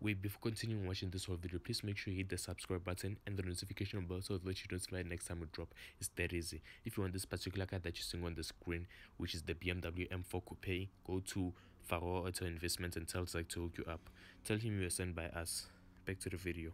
Wait, before continuing watching this whole video, please make sure you hit the subscribe button and the notification bell so that you don't miss my next time we drop. It's that easy. If you want this particular car that you're seeing on the screen, which is the BMW M4 Coupe, go to Faro Auto Investments and tell Zach to hook you up. Tell him you were sent by us. Back to the video.